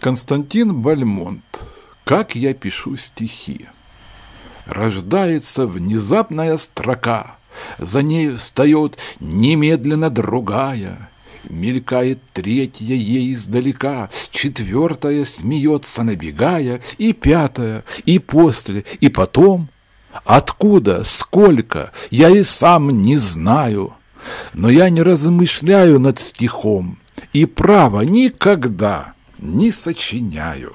Константин Бальмонт. Как я пишу стихи. Рождается внезапная строка, За ней встает немедленно другая, Мелькает третья ей издалека, Четвертая смеется, набегая, И пятая, и после, и потом. Откуда, сколько, я и сам не знаю, Но я не размышляю над стихом, И право никогда не сочиняю.